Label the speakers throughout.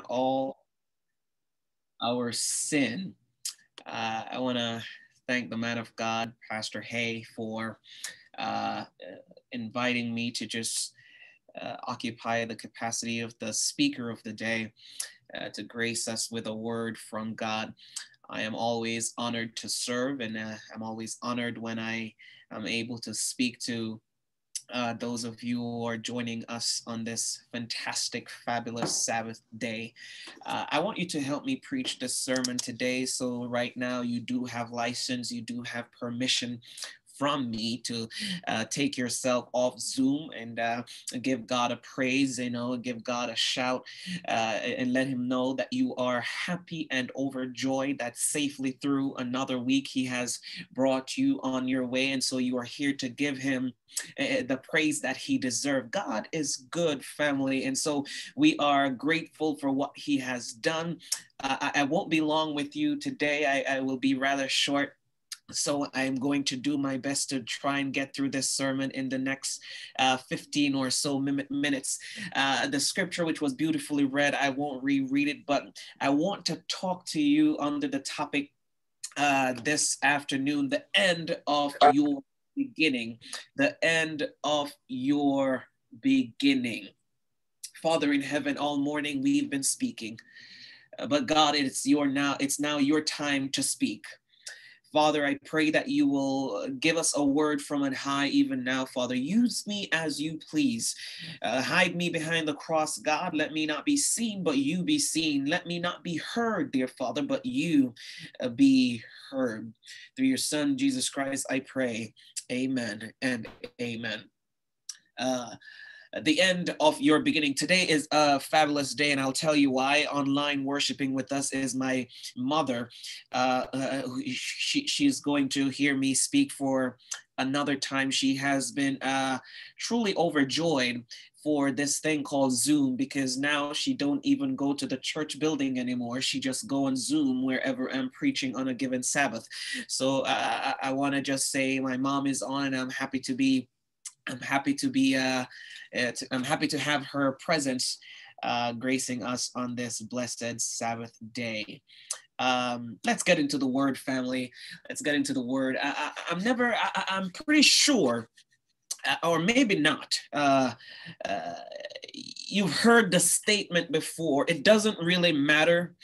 Speaker 1: all our sin. Uh, I want to thank the man of God, Pastor Hay, for uh, inviting me to just uh, occupy the capacity of the speaker of the day uh, to grace us with a word from God. I am always honored to serve, and uh, I'm always honored when I am able to speak to uh, those of you who are joining us on this fantastic, fabulous Sabbath day. Uh, I want you to help me preach this sermon today. So, right now, you do have license, you do have permission from me to uh, take yourself off Zoom and uh, give God a praise, you know, give God a shout uh, and let Him know that you are happy and overjoyed that safely through another week He has brought you on your way. And so you are here to give Him uh, the praise that He deserves. God is good, family. And so we are grateful for what He has done. I, I won't be long with you today, I, I will be rather short so I'm going to do my best to try and get through this sermon in the next uh, 15 or so minutes. Uh, the scripture, which was beautifully read, I won't reread it, but I want to talk to you under the topic uh, this afternoon the end of your beginning. The end of your beginning. Father in heaven, all morning we've been speaking, but God, it's your now, it's now your time to speak. Father, I pray that you will give us a word from on high even now, Father. Use me as you please. Uh, hide me behind the cross, God. Let me not be seen, but you be seen. Let me not be heard, dear Father, but you uh, be heard. Through your Son, Jesus Christ, I pray. Amen and amen. Uh, the end of your beginning. Today is a fabulous day, and I'll tell you why. Online worshiping with us is my mother. Uh, uh, she, she's going to hear me speak for another time. She has been uh, truly overjoyed for this thing called Zoom because now she don't even go to the church building anymore. She just go on Zoom wherever I'm preaching on a given Sabbath. So uh, I, I want to just say my mom is on, and I'm happy to be I'm happy to be, uh, uh, to, I'm happy to have her presence uh, gracing us on this blessed Sabbath day. Um, let's get into the word, family. Let's get into the word. I, am never, I, am pretty sure, uh, or maybe not. Uh, uh, you've heard the statement before. It doesn't really matter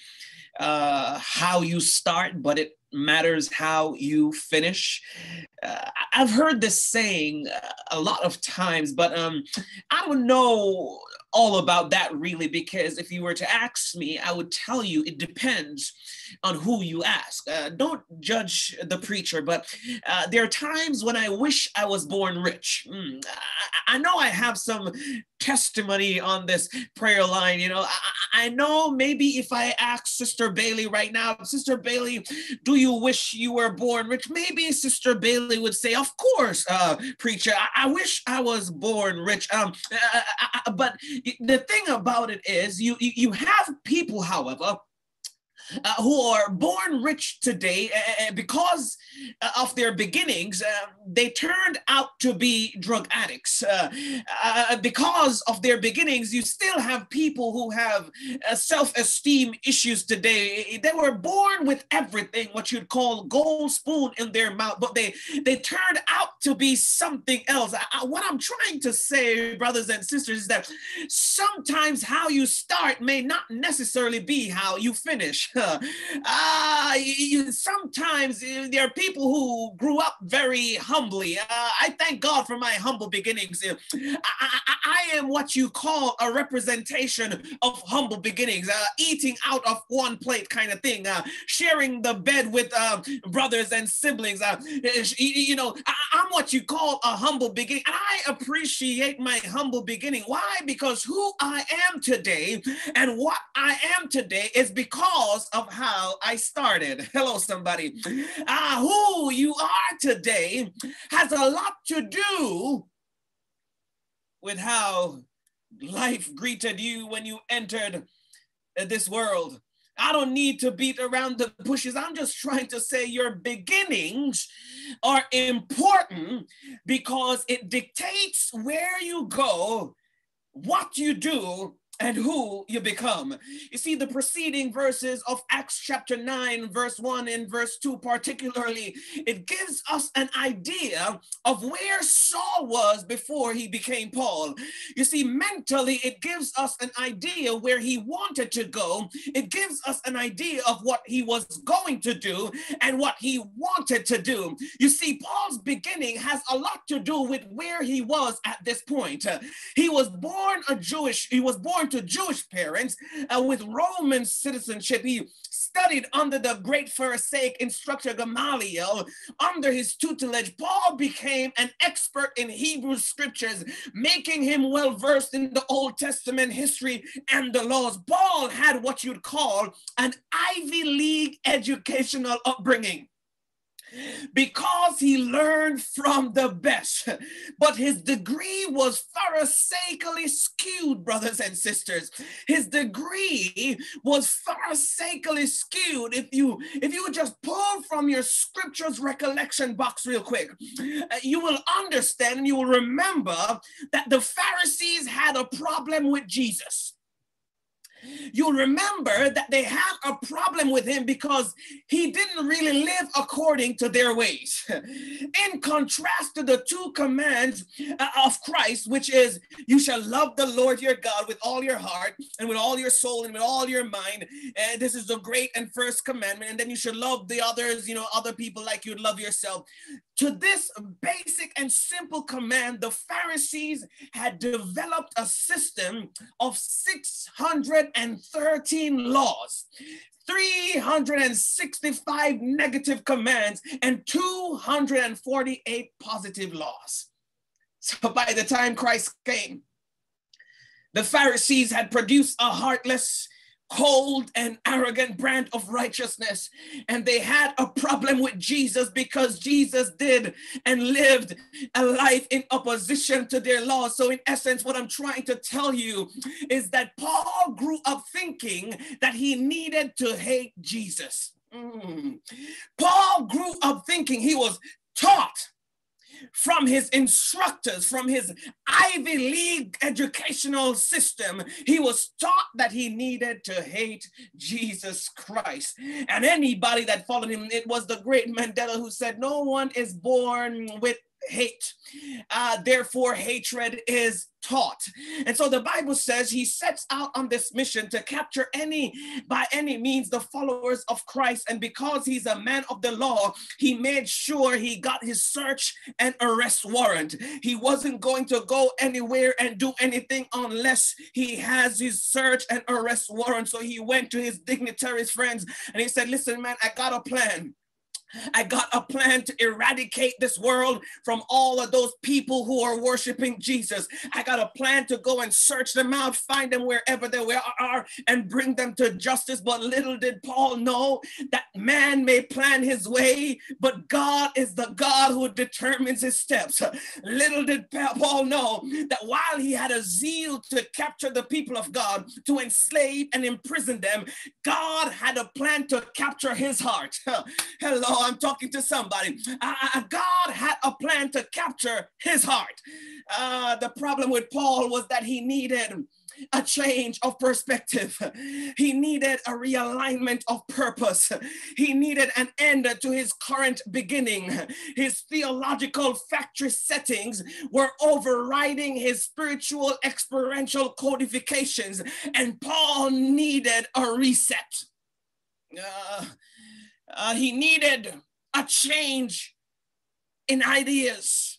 Speaker 1: uh, how you start, but it matters how you finish. Uh, I've heard this saying a lot of times, but um, I don't know all about that really because if you were to ask me, I would tell you it depends on who you ask. Uh, don't judge the preacher, but uh, there are times when I wish I was born rich. Mm, I, I, know I have some testimony on this prayer line. You know, I, I know maybe if I ask Sister Bailey right now, Sister Bailey, do you wish you were born rich? Maybe Sister Bailey would say, Of course, uh, preacher, I, I wish I was born rich. Um, uh, but the thing about it is, you you have people, however, uh, who are born rich today uh, because of their beginnings, uh, they turned out to be drug addicts. Uh, uh, because of their beginnings, you still have people who have uh, self esteem issues today. They were born with everything, what you'd call gold spoon in their mouth, but they, they turned out to be something else. I, what I'm trying to say, brothers and sisters, is that sometimes how you start may not necessarily be how you finish. uh, you, sometimes uh, there are people who grew up very humbly. Uh, I thank God for my humble beginnings. Uh, I, I, I, am what you call a representation of humble beginnings, uh, eating out of one plate kind of thing, uh, sharing the bed with brothers and siblings. you know, I, I'm what you call a humble beginning. And I appreciate my humble beginning. Why? Because who I am today and what I am today is because of how I started. Hello, somebody. Uh, who you are today has a lot to do with how life greeted you when you entered uh, this world. I don't need to beat around the bushes. I'm just trying to say your beginnings are important because it dictates where you go, what you do, and who you become. You see, the preceding verses of Acts chapter 9, verse 1 and verse 2, particularly, it gives us an idea of where Saul was before he became Paul. You see, mentally, it gives us an idea where he wanted to go, it gives us an idea of what he was going to do and what he wanted to do. You see, Paul's beginning has a lot to do with where he was at this point. He was born a Jewish, he was born to Jewish parents uh, with Roman citizenship. He studied under the great Pharisaic instructor Gamaliel. Under his tutelage, Paul became an expert in Hebrew scriptures, making him well versed in the Old Testament history and the laws. Paul had what you'd call an Ivy League educational upbringing because he learned from the best. But his degree was pharisaically skewed, brothers and sisters. His degree was pharisaically skewed. If you if you would just pull from your scriptures recollection box real quick, uh, you will understand and you will remember that the Pharisees had a problem with Jesus you'll remember that they had a problem with him because he didn't really live according to their ways. In contrast to the two commands uh, of Christ, which is, you shall love the Lord your God with all your heart and with all your soul and with all your mind. This is the great and first commandment. And then you should love the others, you know, other people like you'd love yourself. To this basic and simple command, the Pharisees had developed a system of 613 laws. 365 negative commands and 248 positive laws. So by the time Christ came, the Pharisees had produced a heartless, cold and arrogant brand of righteousness. And they had a problem with Jesus because Jesus did and lived a life in opposition to their law. So, in essence, what I'm trying to tell you is that Paul grew up thinking that he needed to hate Jesus. Mm. Paul grew up thinking he was taught from his instructors, from his Ivy League educational system, he was taught that he needed to hate Jesus Christ. And anybody that followed him, it was the great Mandela who said, No one is born with hate. Uh, therefore, hatred is taught. And so the Bible says he sets out on this mission to capture any, by any means, the followers of Christ. And because he's a man of the law, he made sure he got his search and arrest warrant. He wasn't going to go anywhere and do anything unless he has his search and arrest warrant. So he went to his dignitaries' friends and he said, Listen, man, I got a plan. I got a plan to eradicate this world from all of those people who are worshiping Jesus. I got a plan to go and search them out, find them wherever they are, and bring them to justice. But little did Paul know that man may plan his way, but God is the God who determines his steps. Little did Paul know that while he had a zeal to capture the people of God, to enslave and imprison them, God had a plan to capture his heart. Hello, I'm talking to somebody. God had a plan to capture his heart. Uh, the problem with Paul was that he needed a change of perspective. He needed a realignment of purpose. He needed an end to his current beginning. His theological factory settings were overriding his spiritual experiential codifications, and Paul needed a reset. Uh, uh, he needed a change in ideas.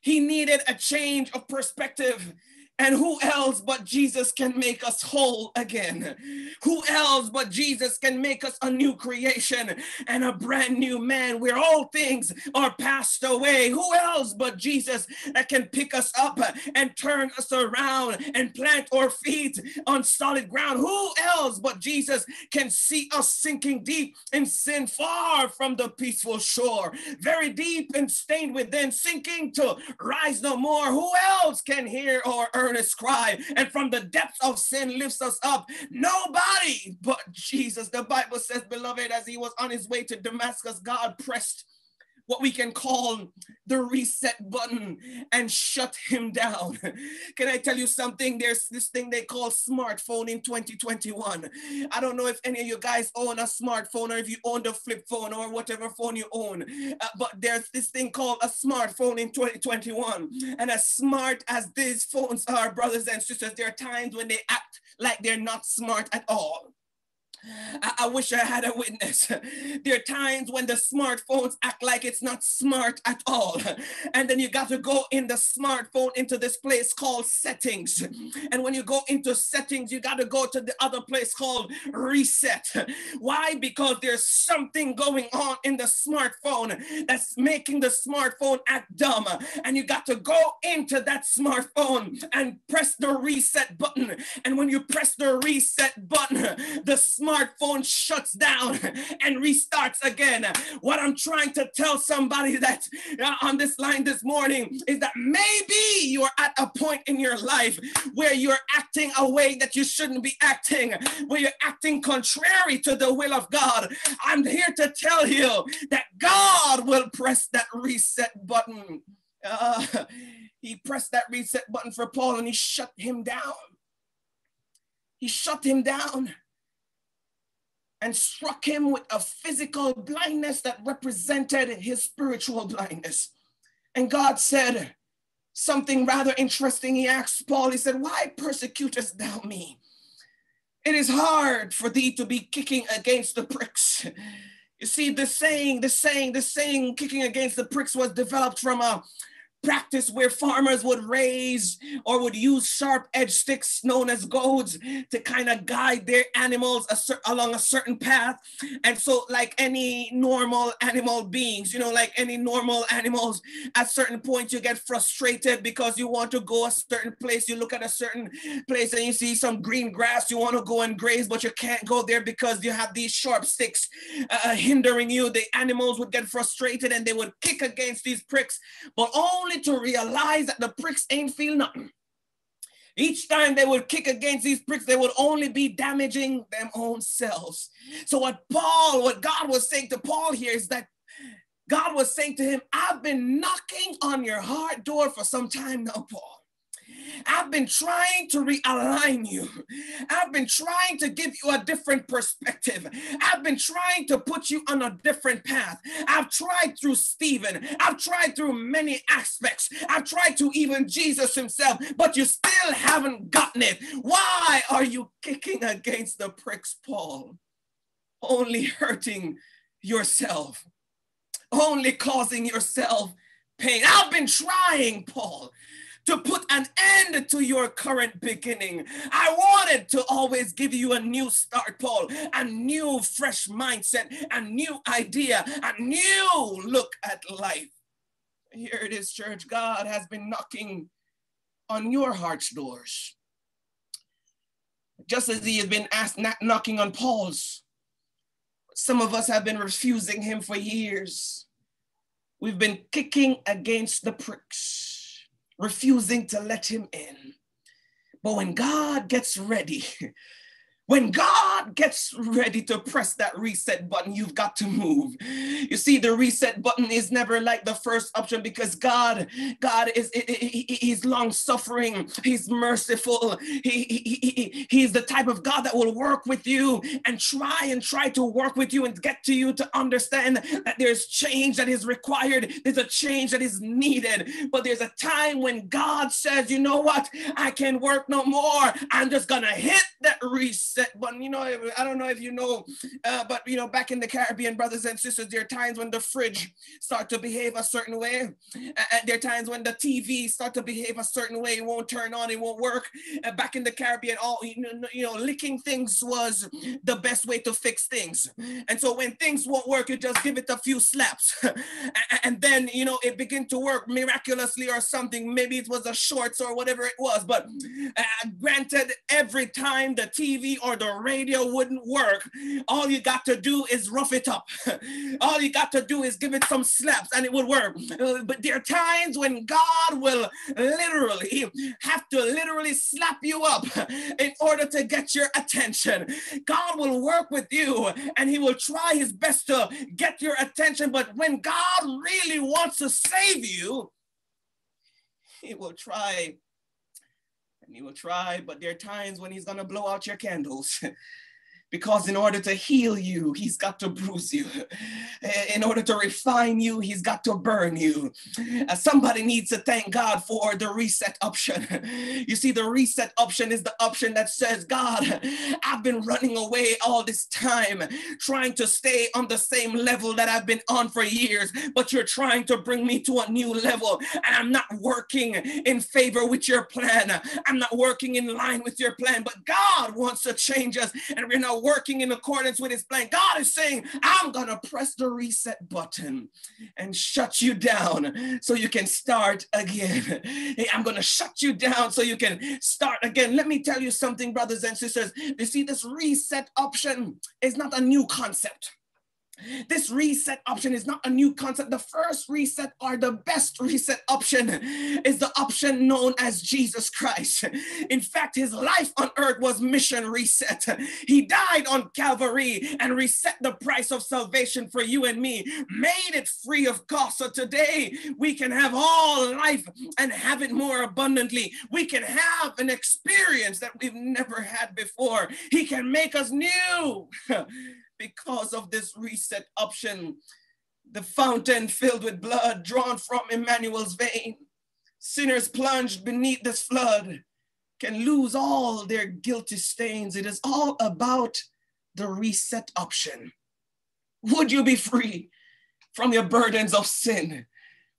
Speaker 1: He needed a change of perspective. And who else but Jesus can make us whole again? Who else but Jesus can make us a new creation and a brand new man where all things are passed away? Who else but Jesus that can pick us up and turn us around and plant our feet on solid ground? Who else but Jesus can see us sinking deep in sin far from the peaceful shore, very deep and stained within, sinking to rise no more? Who else can hear our earnest cry and from the depths of sin lifts us up. Nobody but Jesus. The Bible says, beloved, as he was on his way to Damascus, God pressed what we can call the reset button and shut him down. Can I tell you something? There's this thing they call smartphone in 2021. I don't know if any of you guys own a smartphone or if you own the flip phone or whatever phone you own, uh, but there's this thing called a smartphone in 2021. And as smart as these phones are, brothers and sisters, there are times when they act like they're not smart at all. I, I wish I had a witness. There are times when the smartphones act like it's not smart at all. And then you got to go in the smartphone into this place called settings. And when you go into settings, you got to go to the other place called reset. Why? Because there's something going on in the smartphone that's making the smartphone act dumb. And you got to go into that smartphone and press the reset button. And when you press the reset button, the smart smartphone shuts down and restarts again. What I'm trying to tell somebody that uh, on this line this morning is that maybe you're at a point in your life where you're acting a way that you shouldn't be acting, where you're acting contrary to the will of God. I'm here to tell you that God will press that reset button. Uh, he pressed that reset button for Paul and he shut him down. He shut him down and struck him with a physical blindness that represented his spiritual blindness. And God said something rather interesting. He asked Paul, he said, Why persecutest thou me? It is hard for thee to be kicking against the pricks. You see, the saying, the saying, the saying, kicking against the pricks was developed from a practice where farmers would raise or would use sharp edged sticks known as goads to kind of guide their animals along a certain path. And so, like any normal animal beings, you know, like any normal animals, at certain points you get frustrated because you want to go a certain place. You look at a certain place and you see some green grass, you want to go and graze, but you can't go there because you have these sharp sticks uh, hindering you. The animals would get frustrated and they would kick against these pricks, but only only to realize that the pricks ain't feel nothing. Each time they would kick against these pricks, they would only be damaging them own selves. So, what Paul, what God was saying to Paul here is that God was saying to him, I've been knocking on your heart door for some time now, Paul. I've been trying to realign you. I've been trying to give you a different perspective. I've been trying to put you on a different path. I've tried through Stephen. I've tried through many aspects. I've tried to even Jesus himself, but you still haven't gotten it. Why are you kicking against the pricks, Paul? Only hurting yourself, only causing yourself pain. I've been trying, Paul to put an end to your current beginning. I wanted to always give you a new start, Paul, a new fresh mindset, a new idea, a new look at life. Here it is, church. God has been knocking on your heart's doors. Just as he has been asked, knocking on Paul's. Some of us have been refusing him for years. We've been kicking against the pricks refusing to let him in. But when God gets ready, when God gets ready to press that reset button, you've got to move. You see, the reset button is never like the first option because God, God is He's long suffering, He's merciful, he, he, he, He's the type of God that will work with you and try and try to work with you and get to you to understand that there's change that is required, there's a change that is needed. But there's a time when God says, you know what, I can work no more. I'm just gonna hit that reset that but you know i don't know if you know uh, but you know back in the caribbean brothers and sisters there are times when the fridge start to behave a certain way and there are times when the tv start to behave a certain way it won't turn on it won't work. Uh, back in the caribbean all you know, you know licking things was the best way to fix things. And so when things won't work you just give it a few slaps. And then you know it begin to work miraculously or something. Maybe it was a shorts or whatever it was but uh, granted every time the tv or the radio wouldn't work. All you got to do is rough it up. All you got to do is give it some slaps and it would work. But there are times when God will literally have to literally slap you up in order to get your attention. God will work with you and he will try his best to get your attention. But when God really wants to save you, he will try he will try, but there are times when he's to blow out your candles. because in order to heal you, he's got to bruise you. In order to refine you, he's got to burn you. Uh, somebody needs to thank God for the reset option. You see, the reset option is the option that says, God, I've been running away all this time, trying to stay on the same level that I've been on for years, but you're trying to bring me to a new level, and I'm not working in favor with your plan. I'm not working in line with your plan, but God wants to change us, and we're not working in accordance with his plan. God is saying, I'm going to press the reset button and shut you down so you can start again. Hey, I'm going to shut you down so you can start again. Let me tell you something, brothers and sisters. You see, this reset option is not a new concept. This reset option is not a new concept. The first reset or the best reset option is the option known as Jesus Christ. In fact, his life on earth was mission reset. He died on Calvary and reset the price of salvation for you and me, made it free of cost. So today we can have all life and have it more abundantly. We can have an experience that we've never had before. He can make us new. because of this reset option. The fountain filled with blood drawn from Emmanuel's vein. Sinners plunged beneath this flood can lose all their guilty stains. It is all about the reset option. Would you be free from your burdens of sin?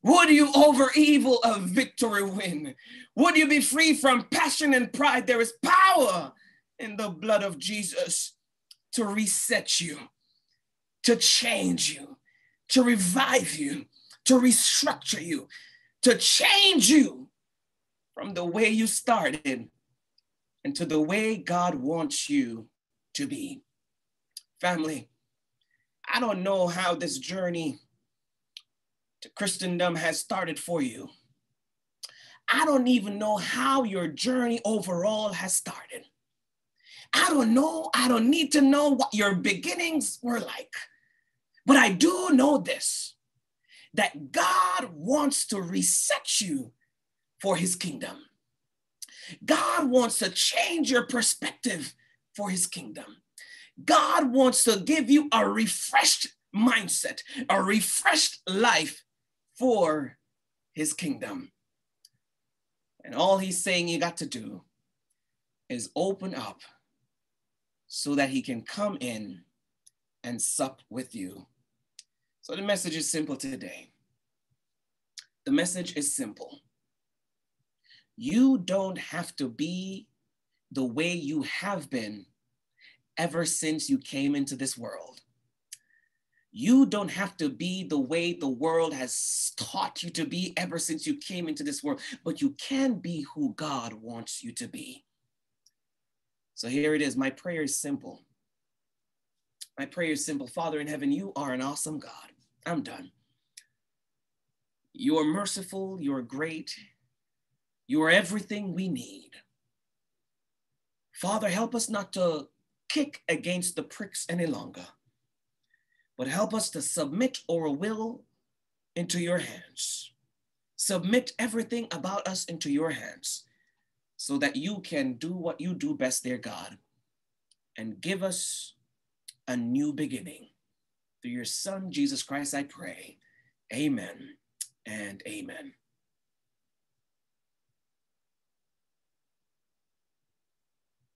Speaker 1: Would you over evil a victory win? Would you be free from passion and pride? There is power in the blood of Jesus to reset you, to change you, to revive you, to restructure you, to change you from the way you started into the way God wants you to be. Family, I don't know how this journey to Christendom has started for you. I don't even know how your journey overall has started. I don't know. I don't need to know what your beginnings were like. But I do know this that God wants to reset you for his kingdom. God wants to change your perspective for his kingdom. God wants to give you a refreshed mindset, a refreshed life for his kingdom. And all he's saying you got to do is open up so that he can come in and sup with you. So the message is simple today. The message is simple. You don't have to be the way you have been ever since you came into this world. You don't have to be the way the world has taught you to be ever since you came into this world, but you can be who God wants you to be. So here it is. My prayer is simple. My prayer is simple. Father in heaven, you are an awesome God. I'm done. You are merciful. You are great. You are everything we need. Father, help us not to kick against the pricks any longer, but help us to submit our will into your hands. Submit everything about us into your hands so that you can do what you do best, dear God, and give us a new beginning. Through your Son, Jesus Christ, I pray. Amen and amen.